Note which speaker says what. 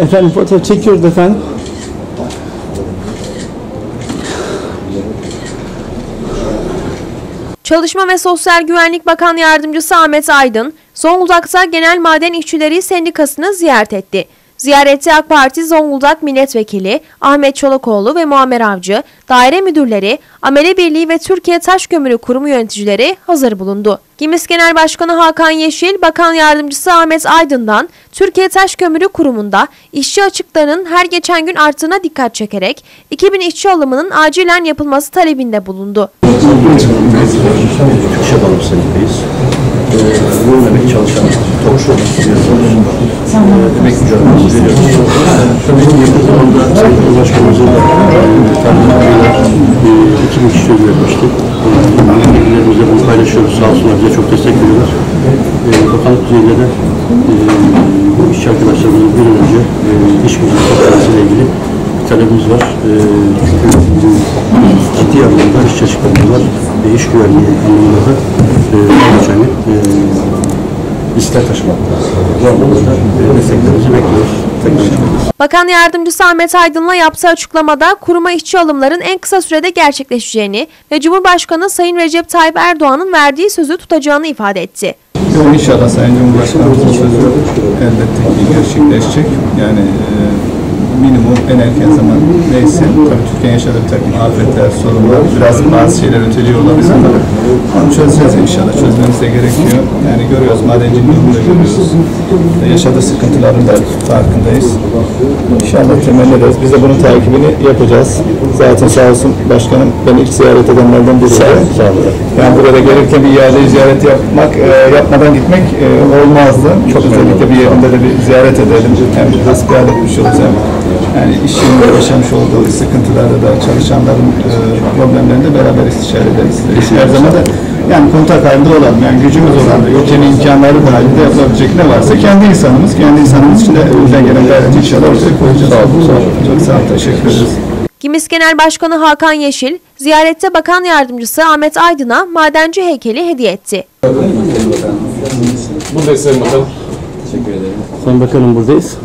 Speaker 1: Efendim fotoğraf çekiyoruz efendim.
Speaker 2: Çalışma ve Sosyal Güvenlik Bakan Yardımcısı Ahmet Aydın, Zonguldak'ta Genel Maden İşçileri Sendikası'nı ziyaret etti. Ziyarette AK Parti Zonguldak Milletvekili Ahmet Çolakoğlu ve Muammer Avcı, daire müdürleri, Amele Birliği ve Türkiye Taş Kömürü Kurumu yöneticileri hazır bulundu. GİMİS Genel Başkanı Hakan Yeşil, Bakan Yardımcısı Ahmet Aydın'dan Türkiye Taş Kömürü Kurumu'nda işçi açıklarının her geçen gün arttığına dikkat çekerek 2000 işçi alımının acilen yapılması talebinde bulundu.
Speaker 3: Balık Sendikayız. Ee, çalışan yazıyoruz. Ee, emek mücadelesi veriyoruz. Tabii ki yakın zamanda Sayın Cumhurbaşkanımızla da tartışmalar iki bin kişi vermiştik. Bilgilerimizle bunu paylaşıyoruz. Sağ olsunlar bize çok destek veriyorlar. Ee, bakanlık düzeyinde de e, bu işçi arkadaşlarımızın bir an önce e, iş gücü ile ilgili bir talebimiz var. Ee, çünkü ciddi anlamda işçi açıklarımız var. Ve iş güvenliği anlamında da e, e, ister taşımak. Bekliyoruz. Çıkıyoruz.
Speaker 2: Bakan Yardımcısı Ahmet Aydın'la yaptığı açıklamada kuruma işçi alımların en kısa sürede gerçekleşeceğini ve Cumhurbaşkanı Sayın Recep Tayyip Erdoğan'ın verdiği sözü tutacağını ifade etti.
Speaker 4: İnşallah Sayın Cumhurbaşkanımızın sözü elbette ki gerçekleşecek. Yani e, minimum en erken zaman neyse. Tabii Türkiye yaşadığı takım afetler, sorunlar, biraz bazı şeyler öteliyor olabilir ama onu çözeceğiz inşallah. Çözmemiz de gerekiyor. Yani görüyoruz, madenciliğini de görüyoruz. E, Yaşadığı sıkıntıların da farkındayız. İnşallah temenni ederiz. Biz de bunun takibini yapacağız. Zaten sağ olsun başkanım beni ilk ziyaret edenlerden biri. Sağ olun. Yani buraya gelirken bir iade ziyaret yapmak, e, yapmadan gitmek e, olmazdı. Çok özellikle bir yerinde de bir ziyaret edelim. Hem hasbihal etmiş oluruz hem yani iş yerinde yaşamış olduğu sıkıntılarda da çalışanların e, problemlerini de beraber istişare ederiz. Her zaman da yani kontak halinde olalım. Yani gücümüz olan ülkenin imkanları dahilinde yapılabilecek ne varsa kendi insanımız, kendi insanımız için de elimizden gelen gayreti inşallah ortaya koyacağız. Sağ olun. Çok sağ olun. Teşekkür ederiz.
Speaker 2: GİMİS Genel Başkanı Hakan Yeşil, ziyarette Bakan Yardımcısı Ahmet Aydın'a madenci heykeli hediye etti.
Speaker 1: Sayın Bakanım buradayız.